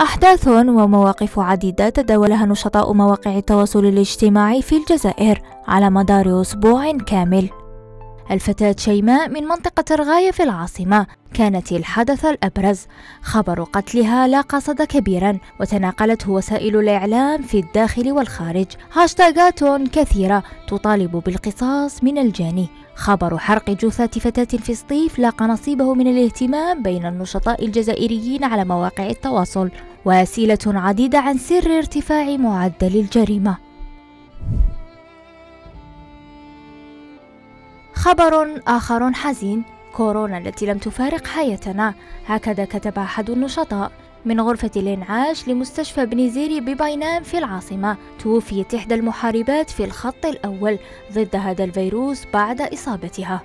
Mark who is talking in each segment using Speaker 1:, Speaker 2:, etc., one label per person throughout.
Speaker 1: أحداث ومواقف عديدة تداولها نشطاء مواقع التواصل الاجتماعي في الجزائر على مدار أسبوع كامل. الفتاة شيماء من منطقة رغاية في العاصمة كانت الحدث الأبرز. خبر قتلها لاقى صدى كبيرا وتناقلته وسائل الإعلام في الداخل والخارج. هاشتاغات كثيرة تطالب بالقصاص من الجاني. خبر حرق جثة فتاة في سطيف لاقى نصيبه من الاهتمام بين النشطاء الجزائريين على مواقع التواصل. وأسئلة عديدة عن سر ارتفاع معدل الجريمة. خبر آخر حزين كورونا التي لم تفارق حياتنا. هكذا كتب أحد النشطاء من غرفة الإنعاش لمستشفى بن زيري ببينام في العاصمة. توفيت إحدى المحاربات في الخط الأول ضد هذا الفيروس بعد إصابتها.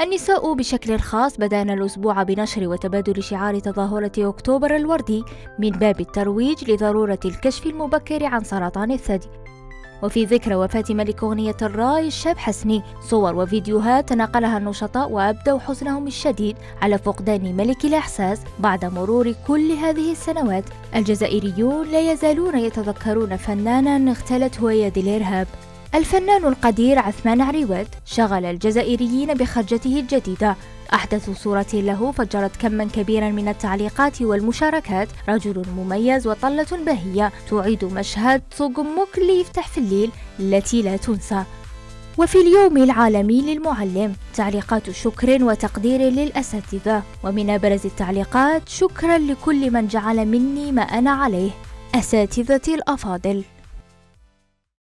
Speaker 1: النساء بشكل خاص بدأنا الأسبوع بنشر وتبادل شعار تظاهرة أكتوبر الوردي من باب الترويج لضرورة الكشف المبكر عن سرطان الثدي. وفي ذكرى وفاة ملك أغنية الراي الشاب حسني صور وفيديوهات تناقلها النشطاء وأبدوا حزنهم الشديد على فقدان ملك الإحساس بعد مرور كل هذه السنوات. الجزائريون لا يزالون يتذكرون فنانا اختلته يد الإرهاب. الفنان القدير عثمان عريوات شغل الجزائريين بخرجته الجديدة. أحدث صورة له فجرت كما كبيرا من التعليقات والمشاركات. رجل مميز وطلة بهية تعيد مشهد صقمك اللي يفتح في الليل التي لا تنسى. وفي اليوم العالمي للمعلم تعليقات شكر وتقدير للأساتذة. ومن أبرز التعليقات شكرا لكل من جعل مني ما أنا عليه. أساتذتي الأفاضل.